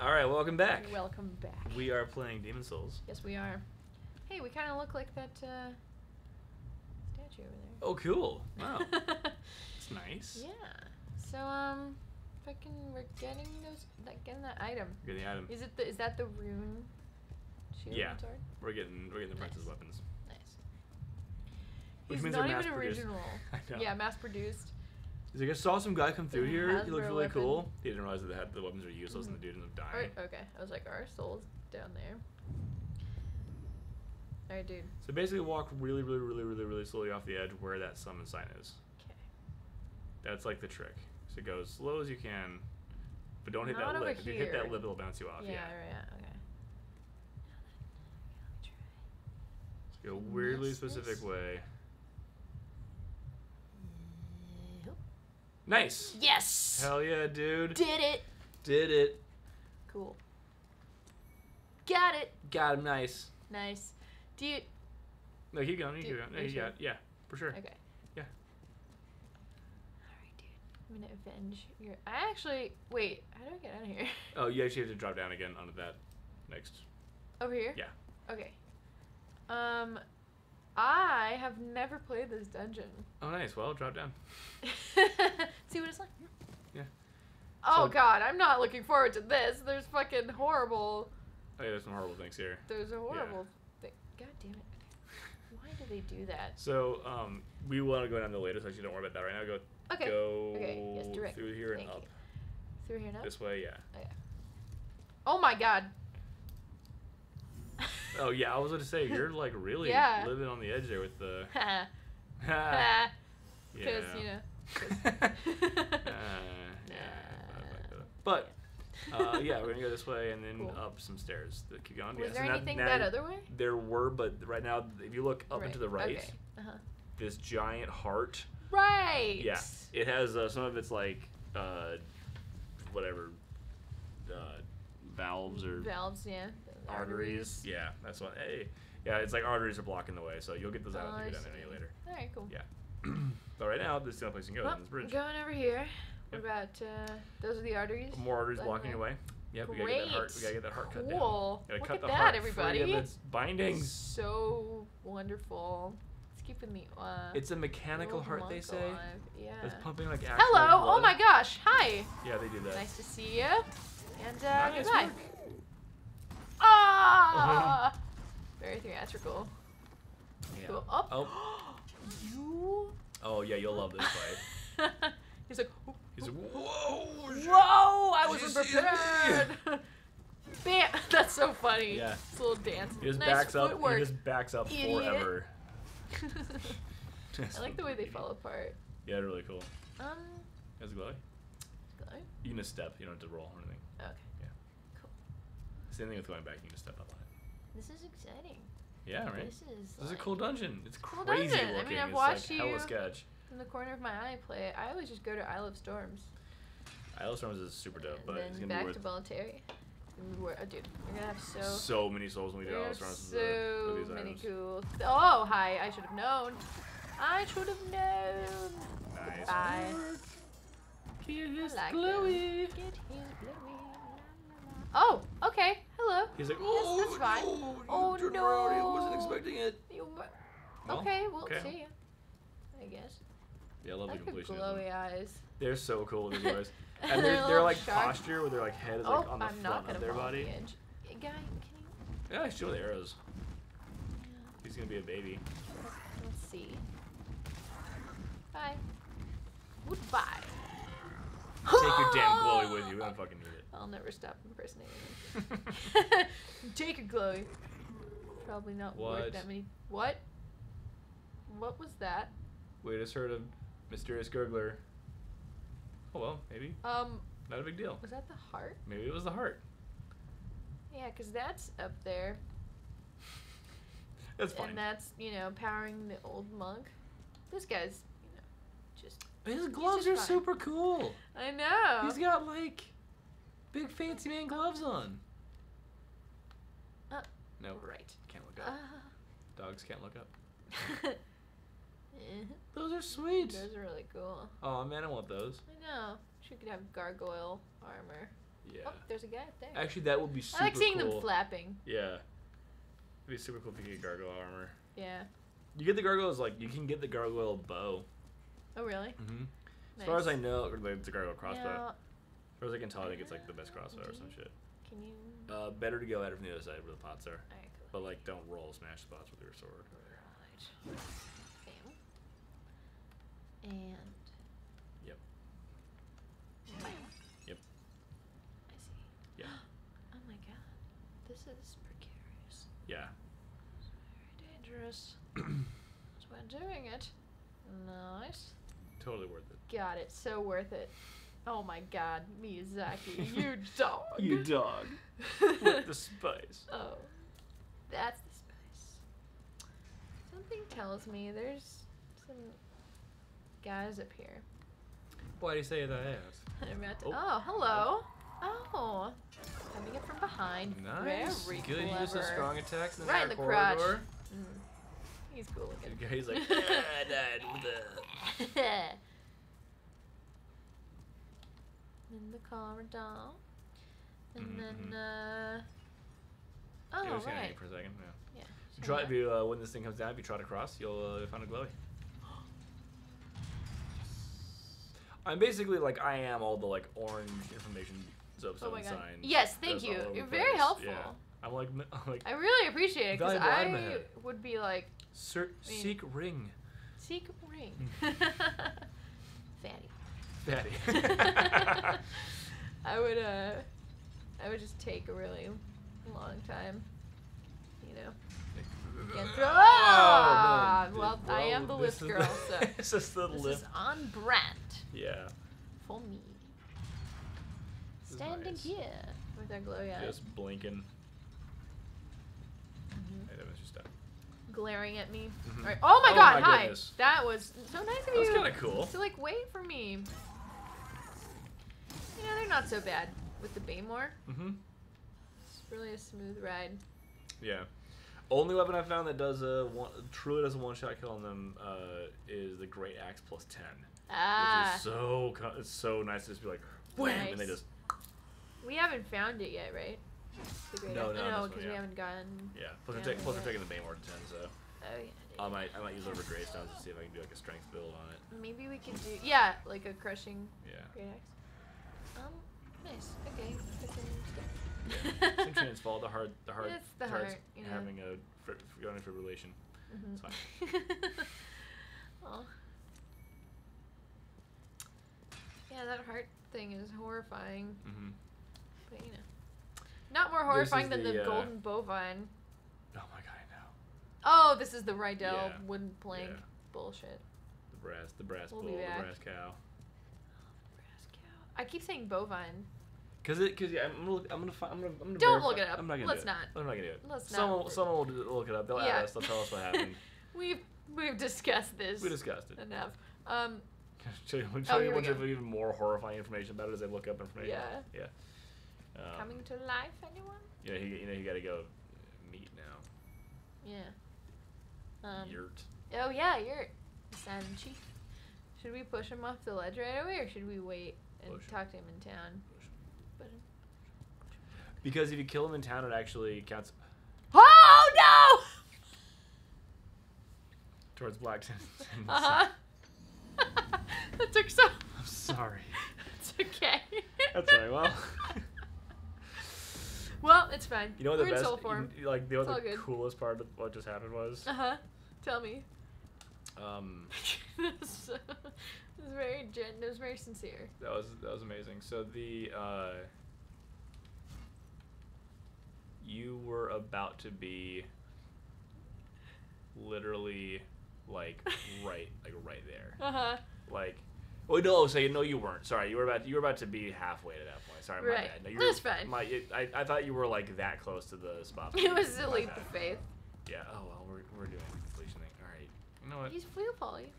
All right, welcome back. Welcome back. We are playing Demon Souls. Yes, we are. Hey, we kind of look like that uh, statue over there. Oh, cool. Wow, it's nice. yeah. So um, fucking, we're getting those, like, getting that item. Get the item. Is it the? Is that the rune? Shield Yeah. sword? We're getting we're getting the prince's Nice. weapons. Nice. Which He's means not even original. I know. Yeah, mass produced. He's like, I saw some guy come through here. He looked really weapon. cool. He didn't realize that had, the weapons were useless and the dude ended up dying. okay, I was like, our souls down there. All right, dude. So basically, walk really, really, really, really, really slowly off the edge where that summon sign is. Okay. That's like the trick. So go as slow as you can, but don't hit Not that lip. If you hit that lip, it'll bounce you off. yeah, Yeah. right. Okay. So go weirdly specific way. Nice. Yes. Hell yeah, dude. Did it. Did it. Cool. Got it. Got him. Nice. Nice. Do you? No, keep going. You keep going. No, are you you sure? got. Yeah, for sure. Okay. Yeah. All right, dude. I'm gonna avenge your. I actually wait. How do I get out of here? Oh, you actually have to drop down again onto that next. Over here. Yeah. Okay. Um, I have never played this dungeon. Oh, nice. Well, drop down. See what it's like. Yeah. Oh So- God, I'm not looking forward to this. There's fucking horrible. Oh, yeah, there's some horrible things here. There's a horrible thing. God damn it. Why do they do that? So, um, we want to go down the later, so actually don't worry about that right now. Go, Okay. go Okay, yes, direct. through here and Thank up. you. Through here now. This way, yeah. Okay. Oh my God. Oh yeah, I was gonna say you're like really Yeah. living on the edge there with the. Because you know. Uh, yeah. But uh, yeah, we're gonna go this way and then Cool. up some stairs. To keep going. Was yeah. there so anything now that other way? There were, but right now, if you look up and to the right, Okay. Uh-huh. this giant heart. Right. Yeah, it has uh, some of its like uh, whatever uh, valves or Valves, yeah. Arteries. Yeah, that's what. Hey, yeah, it's like arteries are blocking the way, so you'll get those out Oh, as I you go down there see. later. All right, cool. Yeah. but right now, this is the only place you can go. Well, on this bridge. going over here. What about uh, those are the arteries? More arteries blocking your way. Yep, we gotta get that heart. We Great. gotta get that heart cut down. Cool. Gotta Look cut at the that, heart everybody. free of its bindings. So wonderful. It's keeping the. Uh, It's a mechanical heart, they say. alive. Yeah. It's pumping like actual Hello. Oh my gosh. Hi. Yeah, they do that. Nice to see you. And uh, goodbye. work. Ah. Very theatrical. Yeah. Cool. Oh. Oh. you. Oh yeah, you'll love this fight. He's like. He's like, whoa. Whoa! I wasn't prepared. Bam! That's so funny. Yeah. It's a little dance. He just nice backs up. footwork. He just backs up idiot. forever. I like the way they fall apart. Yeah, really cool. Um. That's glowy. Glow? You can just step. You don't have to roll or anything. Okay. Yeah. Same thing with going back. You can just step it. This is exciting. Yeah, right. This is. This is a cool dungeon. It's Cool crazy dungeon. I mean, looking. I've it's watched like hella you- sketch. In the corner of my eye, play it. I always just go to Isle of Storms. Isle of Storms is super dope, and but then it's gonna back be to worth we were- Oh, dude, we're gonna have so. so many souls when we do Isle of Storms so the, many items. cool. Oh, hi! I should have known. I should have known. Nice. Bye. Get his like glowy. Get his glowy. Oh, okay. Hello. He's like, Yes, oh, that's fine. no, you Oh, turned around, I wasn't expecting it. You, Well, okay, we'll okay. see. I guess. Yeah, I I love the the completion. glowy eyes. They're so cool with these guys. And And they're, they're like shark- posture where their like head is oh, like on the I'm not front gonna of their fall off body. the edge. Y- Guy, can Yeah, show the arrows. you? He's gonna be a baby. Yeah. Let's see. Bye. Goodbye. Take your damn glowy with you. We don't fucking need it. I'll never stop impersonating him. Take your glowy. Probably not What? worth that many. What? What was that? we just heard a mysterious gurgler. Oh well, maybe Um, not a big deal. was that the heart? Maybe it was the heart. Yeah, 'cause that's up there. That's fine. And that's, you know, powering the old monk. This guy's, you know, just. His gloves are super cool. I know. He's got like big fancy man gloves on. Uh, no, right. can't look up. Uh, Dogs can't look up. Those are sweet. those are really cool. Oh man, I want those. I know. She could have gargoyle armor. Yeah. Oh, there's a guy up there. Actually, that would be super cool. I like seeing cool. them flapping. Yeah. It'd be super cool if you get gargoyle armor. Yeah. You get the gargoyles like you can get the gargoyle bow. Oh really? Mm-hmm. As far as I know, or it's a gargoyle crossbow. Now, As far as I can tell, I think it's like the best crossbow or some shit. can you? Uh, better to go at it from the other side where the pots are. Alright, cool. But like, don't roll smash the spots with your sword. Right. Bam. And. Yep. Bam. Yep. I see. Yeah. Oh my god. This is precarious. Yeah. Very dangerous. That's why I'm doing it. Nice. Totally worth it. Got it. So worth it. Oh my god, Miyazaki, you dog. You dog. With the spice. Oh, that's the spice. Something tells me there's some guys up here. Why do you say that ass? I'm about to- Oh. oh. hello. Oh, coming up from behind. Nice. Very Good. clever. Use the strong attacks in the Right in narrow the crotch. Mm. He's cool looking. He's like, "Yeah, I died with the-" in the corridor. And Mhm, then, uh. Oh, yeah, just right. hang for a second. Yeah. Yeah. You try if you uh, when this thing comes down, if you trot across, you'll uh, find a glowy. I'm basically like I am all the like orange information zone Oh my god. signs. Yes, thank you. You're very place. helpful. Yeah. I'm like m- I'm like I really appreciate it because I item would be like, Sir, I mean- seek ring, seek ring. Fatty. Fatty. I would, uh, I would just take a really long time, you know. Get through. Oh, Ah, no, well, I am the this lift girl, so this is the this lift. is on brand Yeah. for me. Standing nice. here with our glowy eyes, Just blinking. Mhm. Hey, that was just stuff. glaring at me. Mhm. Right. Oh my Oh god! my hi. goodness. That was so nice of you. That was kind of cool. To like wait for me. You know they're not so bad with the Claymore. Mm-hmm. It's really a smooth ride. Yeah. Only weapon I found that does a one, truly does a one shot kill on them uh, is the Great Axe plus ten, Ah, which is so it's so nice to just be like wham, and they just we haven't found it yet, right? The great No, Axe- no, no, because yeah. we haven't gotten. yeah. Plus Yeah, ta- plus I'm taking the Claymore to ten, so Oh yeah. I might I might use over Greystones to see if I can do like a strength build on it. Maybe we could do yeah, like a crushing Yeah. great axe. Um, nice. Okay. Same transfall. The heart the heart It's the heart, you know. having a fr- going fibrillation. Mhm. It's fine. oh. Yeah, that heart thing is horrifying, Mm-hmm. but you know, not more horrifying than the, the, uh, golden bovine. Oh my god, I know. Oh, this is the Rydell Yeah. wooden plank Yeah. bullshit. The brass the brass We'll bull, the brass cow. I keep saying bovine. Cause it, cause yeah, I'm gonna, look, I'm gonna, find, I'm gonna, I'm gonna. Don't verify- look it up. I'm not gonna Let's do it. not. I'm not gonna do it. Let's not. someone, someone will do- look it up. They'll Yeah. add us. They'll tell us what happened. We've we've discussed this we discussed it. enough. Um, Show you, Oh, you a bunch of even more horrifying information about it as I look up information. Yeah. Yeah. Um, coming to life, anyone? Yeah, he, you know, you gotta go meet now. Yeah. Um, Yurt. Oh yeah, you're Chief. Should we push him off the ledge right away, or should we wait and him. talk to him in town? But Because if you kill him in town, it actually counts oh no! towards Blackton. Uh huh. that took so. I'm sorry. It's okay. That's all right. Well, well, it's fine. you know what We're the in best, soul form. you- like, you know It's what all the good. coolest part of what just happened was? Uh huh. Tell me. Um, was very gen. It was very sincere. That was that was amazing. So the uh, you were about to be literally like right like right there. Uh huh. Like oh no, so no you weren't. Sorry, you were about you were about to be halfway to that point. Sorry, my Right. bad. No, you That's were, fine. My, it, I, I thought you were like that close to the spot. It was a leap of faith. Yeah. Oh well, we're we're doing completion thing. All right. You know what? He's flew poly.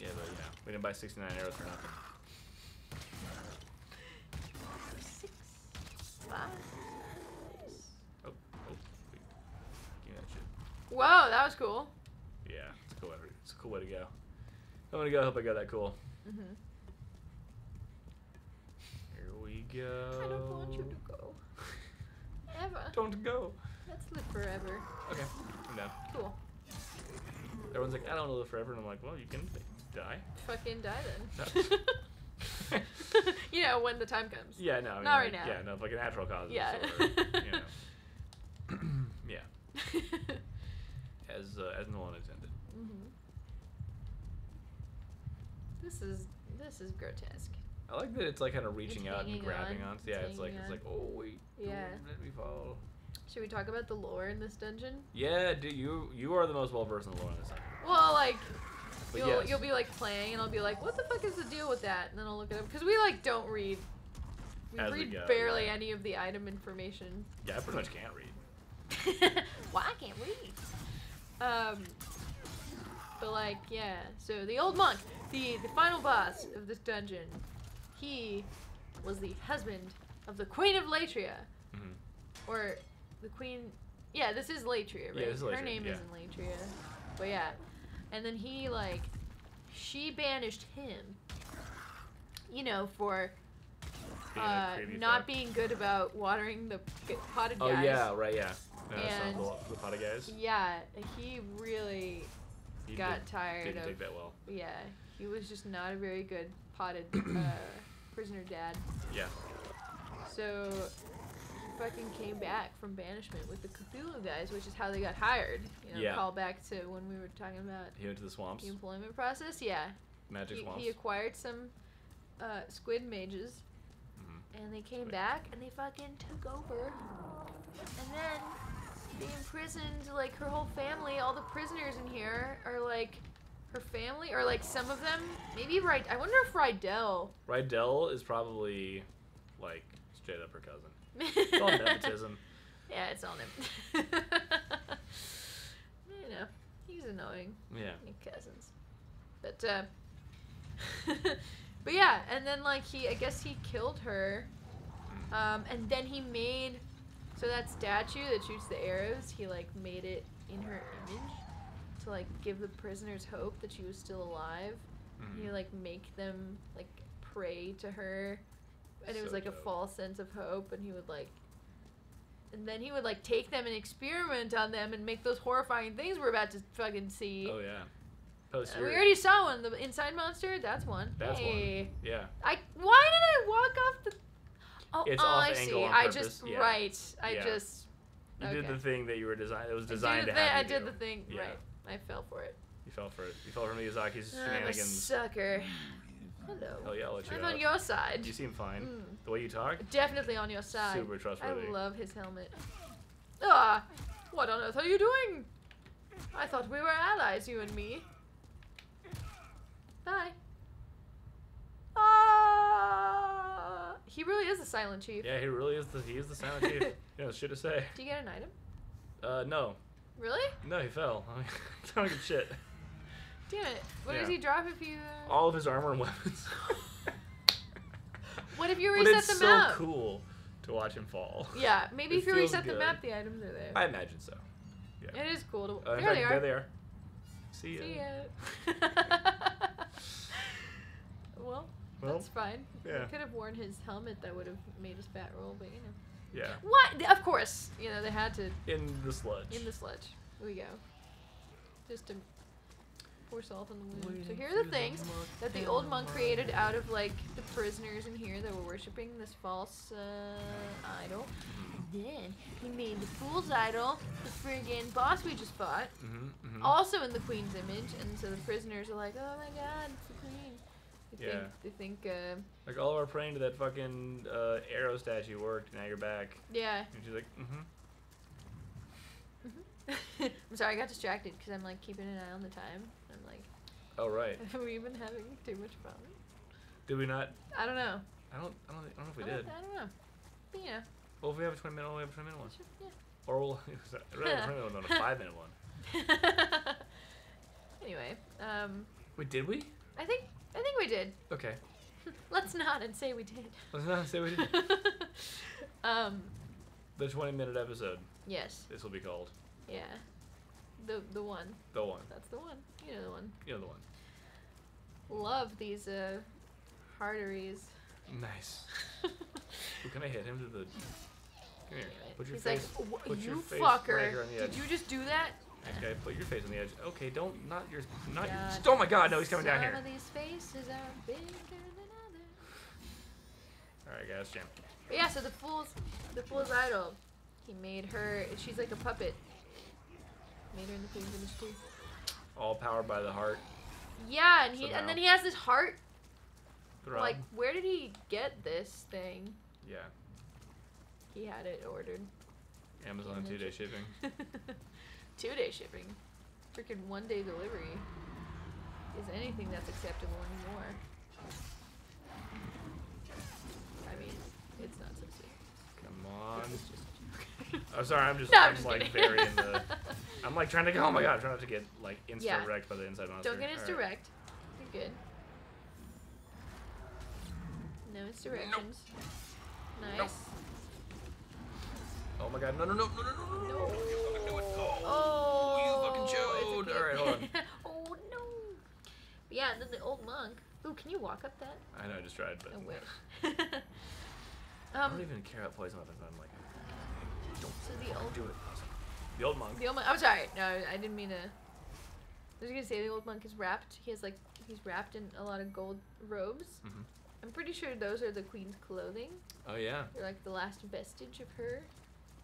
Yeah, but you know, we didn't buy 69 arrows for nothing. Six. Oh, oh, wait. Give me that shit. Whoa, that was cool. Yeah, it's a cool way. To, it's a cool way to go. I'm gonna go. I hope I got that cool. Mm-hmm. Here we go. I don't want you to go. Ever. Don't go. Let's live forever. Okay, I'm down. Cool. Everyone's like, I don't want to live forever, and I'm like, well, you can die. Fucking die then. you know, when the time comes. Yeah, no, I mean, Not right like, now. Yeah, no, like a natural cause. Yeah. Or, you know. yeah, as uh, as Nolan intended. hmm This is this is grotesque. I like that it's like kind of reaching out and grabbing on, on. Yeah, it's it's like hanging it's like oh wait, Yeah. let me fall. Should we talk about the lore in this dungeon? Yeah, do you you are the most well versed in the lore in this. thing. Well, like But you'll yes. you'll be like playing, and I'll be like, "What the fuck is the deal with that?" And then I'll look it up because we like don't read. We As we read go, barely yeah. any of the item information. Yeah, I pretty much can't read. Why I can't read? Um, but like, yeah. So the old monk, the the final boss of this dungeon, he was the husband of the Queen of Latria, Mhm. or the Queen. Yeah, this is Latria, right? Yeah, is Her name yeah. isn't Latria, but yeah. And then he like, she banished him. You know, for Being uh, not fuck. being good about watering the g- potted Oh guys. yeah, right, yeah. No, that's not And- the, the pot of guys. Yeah, he really He got did, tired didn't of. take that well. Yeah, he was just not a very good potted uh, prisoner dad. Yeah. So he fucking came back from banishment with the Cthulhu guys, which is how they got hired. You know, Yeah. call back to when we were talking about He went to the swamps, the employment process. Yeah, magic he, swamps. he acquired some uh, squid mages, Mhm. and they came back and they fucking took over. And then they imprisoned like her whole family. All the prisoners in here are like her family, or like some of them. Maybe right. I wonder if Rydell. Rydell is probably like straight up her cousin. It's all nepotism. yeah, it's all him. you know, he's annoying. Yeah. Cousins. But uh But yeah, and then like he I guess he killed her. Um and then he made so that statue that shoots the arrows, he like made it in her image to like give the prisoners hope that she was still alive. Mhm. He like make them like pray to her. And it was So like a false sense of hope and he would like and then he would like take them and experiment on them and make those horrifying things we're about to fucking see. Oh yeah. Post Uh, we already saw one. The inside monster. That's one. That's one. Yeah. I. Why did I walk off the? Oh, It's oh, off I see. I just yeah. right. I Yeah. just. You did the thing that you were designed. It was designed to have I did the thing. Yeah. Right. I fell for it. You fell for it. You fell for Miyazaki's I'm a shenanigans. sucker. Hello. Hell yeah, I'll let you I'm out. on your side. You seem fine. Mm. The way you talk, Definitely on your side. super trustworthy. I love his helmet. Ah, what on earth are you doing? I thought we were allies, you and me. Bye. Ah, he really is the silent chief. Yeah, he really is the he is the silent chief. You know, shit to say. Do you get an item? Uh, no, Really? no, he fell. I don't give shit. Damn it. What does he drop if you? Uh... All of his armor and weapons. What if you but reset it's the so map? cool to watch him fall. Yeah, maybe It if you reset the map, the items are there. I imagine so. Yeah. It is cool to. Uh, there fact, they are. there they are. See ya. See ya. well, Well, that's fine. yeah. He could have worn his helmet. That would have made his fat roll, but you know. Yeah. What? Of course. You know they had to In the sludge. in the sludge. Here we go. Just to pour salt in the wound. So here are the things that the old monk created out of like the prisoners in here that were worshiping this false uh, idol. And then he made the fool's idol, the friggin' boss we just fought, Mm-hmm, mm-hmm. also in the queen's image, and so the prisoners are like, "Oh my god, it's the queen." They Yeah. think, they think, uh, Like all of our praying to that fucking uh, arrow statue worked. Now you're back. yeah. And she's like, mm-hmm. I'm sorry, I got distracted because I'm like keeping an eye on the time. I'm Oh right. have we been having too much fun? Did we not? I don't know. I don't. I don't. I don't know if we I did. I don't know. But yeah. Well, if we have a 20 minute one, we have a 20 minute one. sure, yeah. Or we'll. Rather have a 20 minute one a 5 minute one. anyway, um, Wait, did we? I think I think we did. Okay. Let's not and say we did. Let's not say we did. um, The 20 minute episode. yes, This will be called. yeah. The the one. The one. That's the one. You know the one. You know the one. Love these uh arteries. Nice. Ooh, can I hit him to the? Come here. Put your He's face. like, "Wh- put your you face right fucker! here on the Did you just do that? Okay, put your face on the edge. Okay, don't not your not your. God. Oh my God! No, he's coming down Some here. of these faces are bigger than others. All right, guys, jam. But yeah, so the fool's the fool's idol. He made her. She's like a puppet. Made her in the too. All powered by the heart. Yeah, and he Somehow. and then he has this heart. Like, where did he get this thing? yeah, He had it ordered. Amazon two day shipping. Two day shipping. Freaking one day delivery. Is anything that's acceptable anymore? I mean, it's not so serious. Come on. I'm sorry. I'm just. No, I'm I'm, just like kidding. very in the. I'm like trying to go. Oh my god! I'm trying not to get like insta Yeah. wrecked by the inside monster. Don't get his All right. direct. You're good. No, it's directions. Nice. Oh my god! No! No! No! No! No! No! No. no. You fucking do it. Oh, you fucking showed. okay. All right, hold on. oh no. But yeah, then the old monk. Ooh, can you walk up that? I know. I just tried, but. I um, don't even care about poison weapons. I'm like, so the old do it. The old monk. The old monk. I'm sorry. No, I didn't mean to. I was gonna say the old monk is wrapped. He has like he's wrapped in a lot of gold robes. Mhm. I'm pretty sure those are the queen's clothing. Oh yeah. They're like the last vestige of her.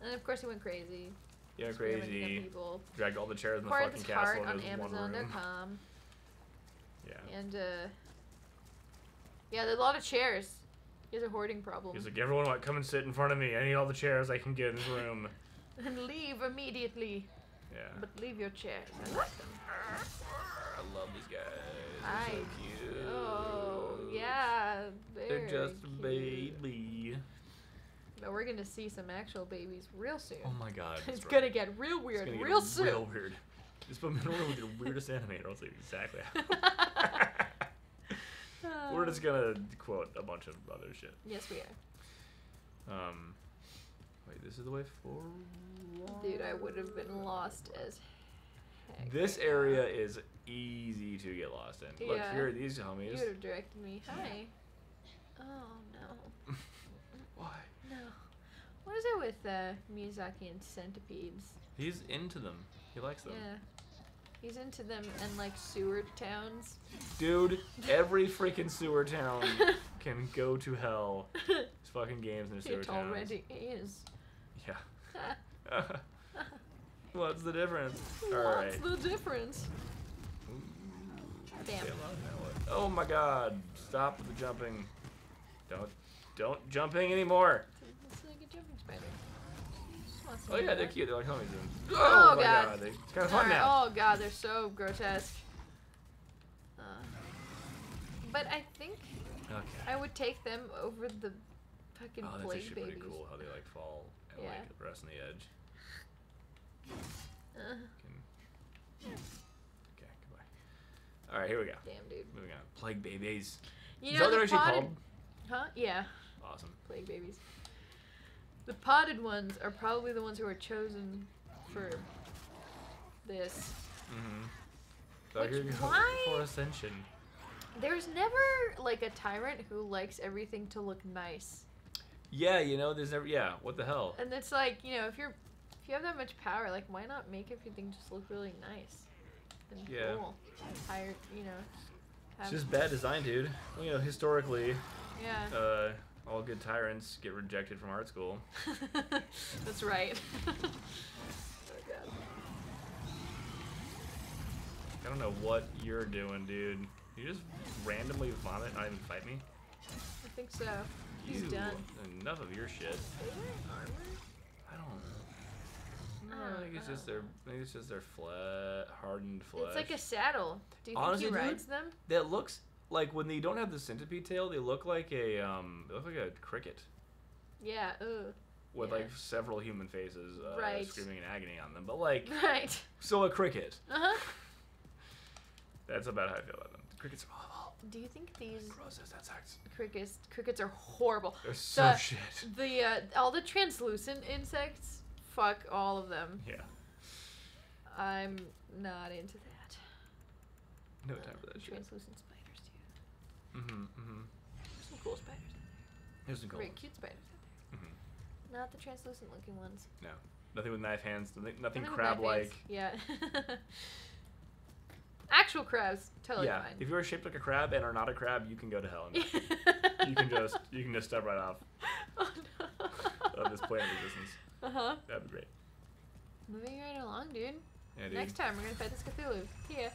And of course he went crazy. Yeah, crazy. people. Dragged all the chairs in the fucking castle on into one room. Amazon.com. Yeah. And uh, yeah, there's a lot of chairs. He has a hoarding problem. He's like, everyone, what? Come and sit in front of me. I need all the chairs I can get in this room. and leave immediately, Yeah. but leave your chairs. I like them. I love these guys. They're I- so cute. Oh yeah, They're very just a cute. baby. But we're gonna see some actual babies real soon. Oh my god. it's that's gonna get real It's weird gonna get real soon. Real weird. Just put me in a room with the weirdest animator. I'll tell you exactly how. We're just gonna quote a bunch of other shit. Yes, we are. Um, wait, this is the way forward. Dude, I would have been lost as heck. This area is easy to get lost in. Look, Yeah. here are these homies. You would have directed me. Hi. Oh no, Why? no. What is it with uh, Miyazaki and centipedes? He's into them. He likes them. Yeah. He's into them and like sewer towns. Dude, every freaking sewer town can go to hell. These fucking games in sewer it towns. already is. Yeah. What's the difference? What's the difference? Damn. Okay, well, now what? Oh my god. Stop the jumping. Don't don't jumping anymore. It's like a jumping spider. Just wants to Oh yeah, they're cute. They're like homies. And, Oh, my God. god. Kind of fun Alright, now. Oh god, they're so grotesque. Uh, but I think Okay. I would take them over the fucking Oh, that's actually babies. pretty cool how they like fall and Yeah. like rest on the edge. Uh, Can... Okay, goodbye. Alright, here we go. damn, dude. Moving on. Plague babies. You Is know that what they're actually called? huh? Yeah, Awesome. plague babies. The potted ones are probably the ones who are chosen for this. Mm-hmm. Which- here you go why- for ascension. There's never like a tyrant who likes everything to look nice. Yeah, you know, there's never. Yeah, what the hell? And it's like, you know, if you're if you have that much power, like why not make everything just look really nice and Yeah. cool? Hire, you know. It's just bad design, dude. You know, historically, yeah. uh, all good tyrants get rejected from art school. That's right. oh god. I don't know what you're doing, dude. You just randomly vomit, not even fight me. I think so. He's you, done. Enough of your shit. Armor? I don't. No, I think it's just know. their. I think it's just their flat, hardened flesh. It's like a saddle. Do you Honestly, think he rides them? That looks like when they don't have the centipede tail, they look like a um, they look like a cricket Yeah. Ugh. with Yeah. like several human faces uh, Right. screaming in agony on them. But like, Right. so a cricket. Uh huh. That's about how I feel about them. The crickets are awful. Do you think these Gross that sucks. crickets crickets are horrible? They're so The- shit. The uh, all the translucent insects, fuck all of them. Yeah. I'm not into that. No time for that shit. Translucent. Mm-hmm. Mm-hmm. There's some cool spiders. There's some cool Very ones. cute spiders. out there. Mhm. Not the translucent looking ones. No, nothing with knife hands. Nothing, nothing Nothing with knife crab-like. Yeah. Actual crabs, totally yeah, fine. if you are shaped like a crab and are not a crab, you can go to hell. And you can just you can just step right off oh, no. of this plane of existence. Uh huh. That'd be great. Moving right along, dude. Yeah, dude. Next time we're gonna fight this Cthulhu. See ya.